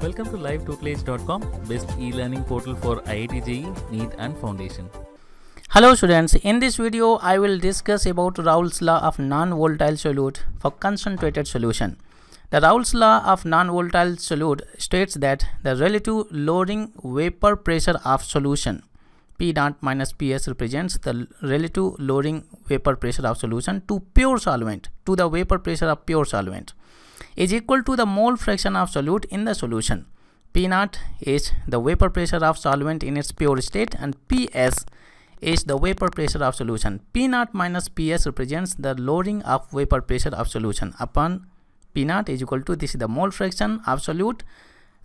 Welcome to livetutelage.com, best e-learning portal for IIT JEE, NEET and Foundation. Hello students, in this video I will discuss about Raoult's law of non-volatile solute for concentrated solution. The Raoult's law of non-volatile solute states that the relative lowering vapor pressure of solution P dot minus Ps represents the relative lowering vapor pressure of solution to pure solvent to the vapor pressure of pure solvent is equal to the mole fraction of solute in the solution. P naught is the vapor pressure of solvent in its pure state and Ps is the vapor pressure of solution. P naught minus Ps represents the lowering of vapor pressure of solution upon P naught is equal to this is the mole fraction of solute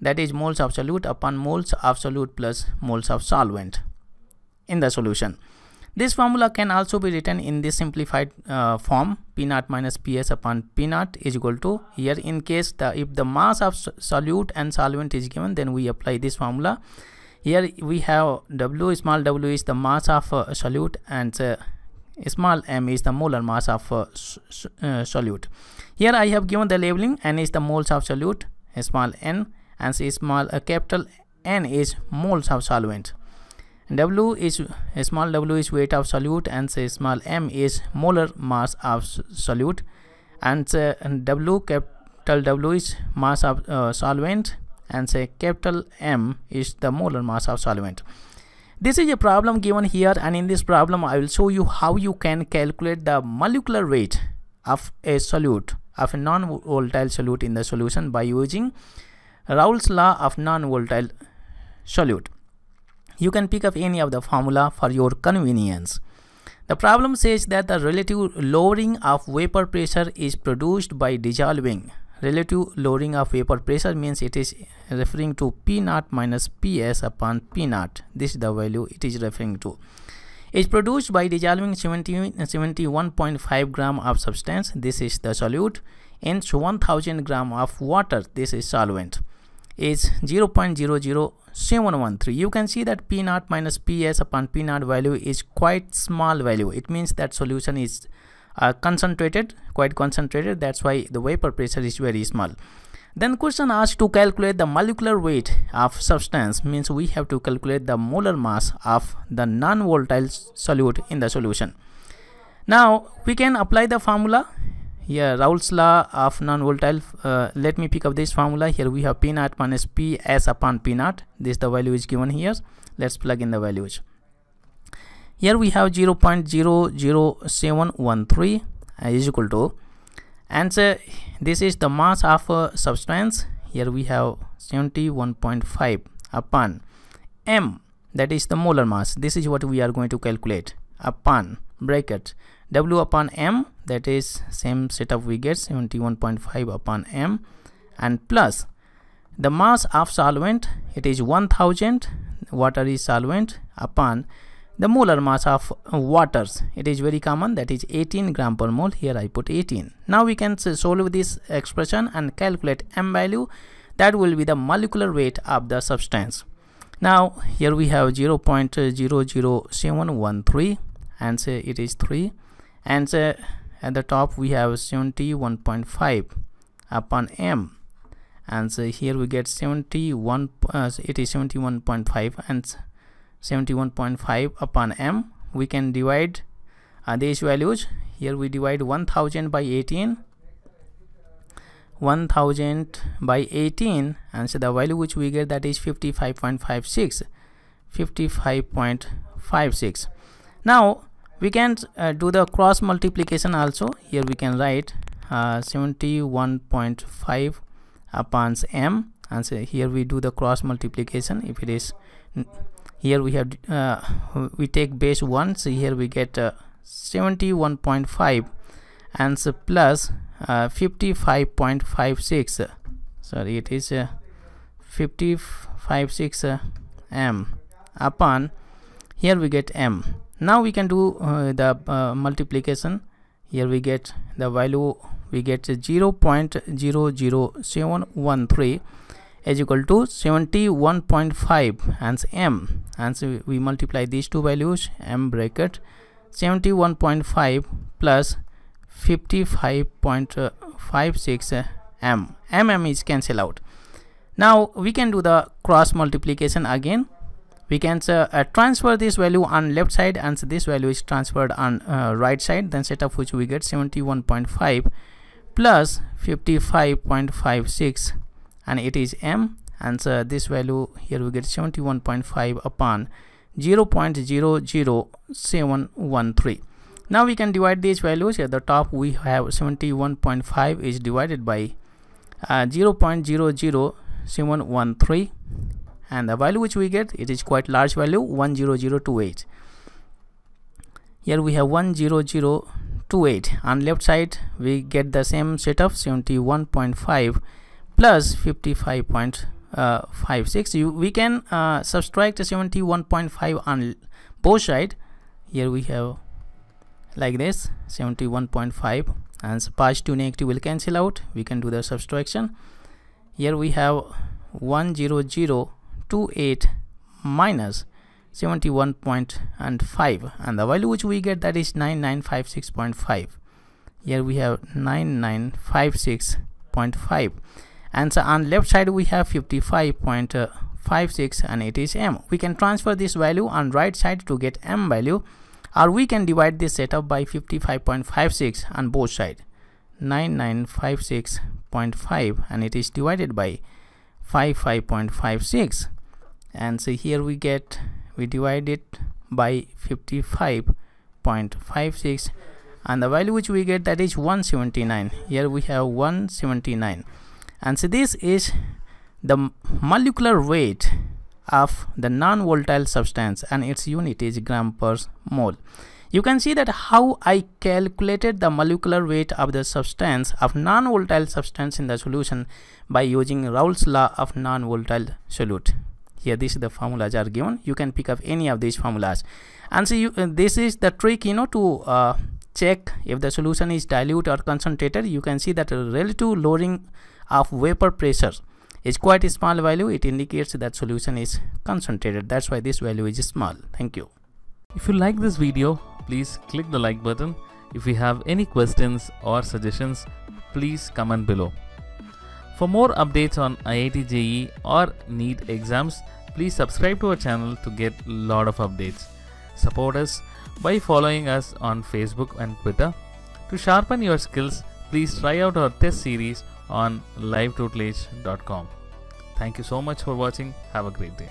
that is moles of solute upon moles of solute plus moles of solvent in the solution. This formula can also be written in this simplified uh, form P naught minus Ps upon P naught is equal to here in case the if the mass of solute and solvent is given then we apply this formula. Here we have W small w is the mass of uh, solute and uh, small m is the molar mass of uh, uh, solute. Here I have given the labeling n is the moles of solute small n and small uh, capital N is moles of solvent. W is a small w is weight of solute and say small m is molar mass of solute. And say W capital W is mass of uh, solvent. And say capital M is the molar mass of solvent. This is a problem given here and in this problem I will show you how you can calculate the molecular weight of a solute of a non-volatile solute in the solution by using Raoult's law of non-volatile solute you can pick up any of the formula for your convenience. The problem says that the relative lowering of vapor pressure is produced by dissolving. Relative lowering of vapor pressure means it is referring to P naught minus Ps upon P naught. This is the value it is referring to. Is produced by dissolving 70, 71.5 gram of substance. This is the solute. In 1000 gram of water. This is solvent. Is 0.00 713 you can see that p naught minus ps upon p naught value is quite small value. It means that solution is uh, concentrated quite concentrated. That's why the vapor pressure is very small. Then question asked to calculate the molecular weight of substance means we have to calculate the molar mass of the non-volatile solute in the solution. Now we can apply the formula here Raoult's law of non-volatile uh, let me pick up this formula. Here we have p naught minus p s upon p naught. This the value is given here. Let's plug in the values here we have 0 0.00713 uh, is equal to and uh, this is the mass of uh, substance. Here we have 71.5 upon m. That is the molar mass. This is what we are going to calculate upon bracket w upon m that is same setup we get 71.5 upon m and plus the mass of solvent it is 1000 water is solvent upon the molar mass of waters. It is very common that is 18 gram per mole. Here i put 18 now we can solve this expression and calculate m value. That will be the molecular weight of the substance. Now here we have 0 uh, 0.00713 and say it is 3 and say at the top we have 71.5 upon m. And so here we get 71 uh, it is 71.5 and 71.5 upon m. We can divide uh, these values. Here we divide 1000 by 18 1000 by 18 and so the value which we get that is 55.56 55.56 now we can uh, do the cross multiplication also. Here we can write uh, 71.5 upon m. And so here we do the cross multiplication. If it is here we have uh, we take base 1 so here we get uh, 71.5 and so plus uh, 55.56 sorry it is uh, 556 uh, m upon here we get m now we can do uh, the uh, multiplication. Here we get the value. We get 0 0.00713 is equal to 71.5 and m. And so we multiply these two values m bracket 71.5 plus 55.56 m. mm is cancel out. Now we can do the cross multiplication again we can uh, uh, transfer this value on left side and this value is transferred on uh, right side. Then set of which we get 71.5 plus 55.56 and it is m. And so this value here we get 71.5 upon 0 0.00713 now we can divide these values. At the top we have 71.5 is divided by uh, 0 0.00713 and the value which we get it is quite large value 10028 here we have 10028 on left side we get the same set of 71.5 plus 55.56 uh, you we can uh, subtract 71.5 on both side. Here we have like this 71.5 and positive negative will cancel out. We can do the subtraction. Here we have 10028 minus 71.5 and the value which we get that is 9956.5 here we have 9956.5 and so on left side we have 55.56 and it is m. We can transfer this value on right side to get m value or we can divide this setup by 55.56 on both side. 9956.5 and it is divided by 55.56 and so here we get we divide it by 55.56 and the value which we get that is 179 here we have 179 and so this is the molecular weight of the non-volatile substance and its unit is gram per mole. You can see that how I calculated the molecular weight of the substance of non-volatile substance in the solution by using Raoult's law of non-volatile solute here this is the formulas are given. You can pick up any of these formulas. And so you, uh, this is the trick you know to uh, check if the solution is dilute or concentrated. You can see that relative lowering of vapor pressure is quite a small value. It indicates that solution is concentrated. That's why this value is small. Thank you. If you like this video please click the like button. If you have any questions or suggestions please comment below for more updates on IIT JEE or NEET exams please subscribe to our channel to get a lot of updates support us by following us on Facebook and Twitter to sharpen your skills please try out our test series on livetutelage.com. Thank you so much for watching. Have a great day.